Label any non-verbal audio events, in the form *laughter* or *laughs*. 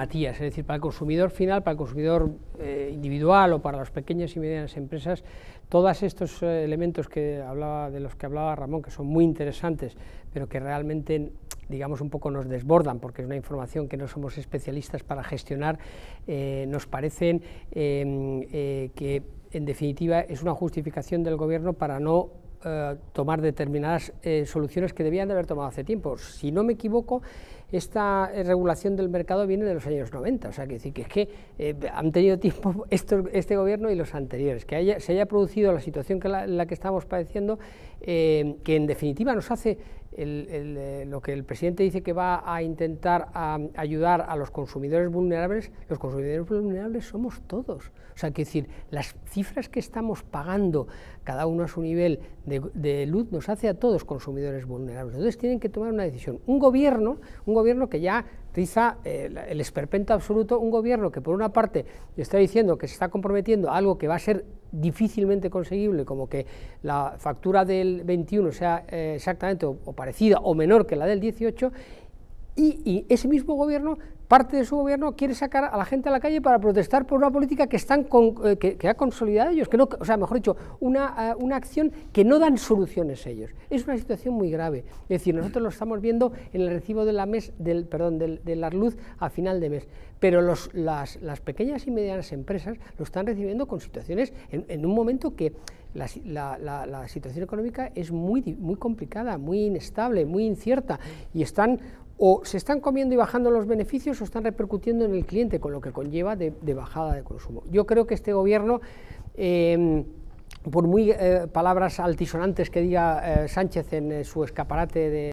Matías, es decir, para el consumidor final, para el consumidor eh, individual o para las pequeñas y medianas empresas, todos estos eh, elementos que hablaba, de los que hablaba Ramón, que son muy interesantes, pero que realmente, digamos, un poco nos desbordan, porque es una información que no somos especialistas para gestionar, eh, nos parecen que, en definitiva, es una justificación del Gobierno para no tomar determinadas soluciones que debían de haber tomado hace tiempo. Si no me equivoco, esta eh, regulación del mercado viene de los años 90, o sea, que decir que es que eh, han tenido tiempo *laughs* este gobierno y los anteriores, que se haya producido la situación que la que estamos padeciendo, eh, que en definitiva nos hace lo que el presidente dice que va a intentar ayudar a los consumidores vulnerables, los consumidores vulnerables somos todos. O sea, que decir, las cifras que estamos pagando, cada uno a su nivel de, luz, nos hace a todos consumidores vulnerables. Entonces tienen que tomar una decisión. Un gobierno, un gobierno que ya riza eh, el esperpento absoluto, un gobierno que por una parte está diciendo que se está comprometiendo a algo que va a ser difícilmente conseguible, como que la factura del 21 sea eh, exactamente o, parecida o menor que la del 18, y, ese mismo gobierno, parte de su gobierno, quiere sacar a la gente a la calle para protestar por una política que, están eh, que, ha consolidado ellos, que no, o sea, mejor dicho, una, eh, una, acción que no dan soluciones ellos. Es una situación muy grave. Es decir, nosotros lo estamos viendo en el recibo de la, mes, del, perdón, de la luz a final de mes, pero las, las, pequeñas y medianas empresas lo están recibiendo con situaciones en, en un momento que la, la, la, situación económica es muy, muy complicada, muy inestable, muy incierta, y están o se están comiendo y bajando los beneficios o están repercutiendo en el cliente, con lo que conlleva de, bajada de consumo. Yo creo que este gobierno, eh, por muy eh, palabras altisonantes que diga eh, Sánchez en su escaparate de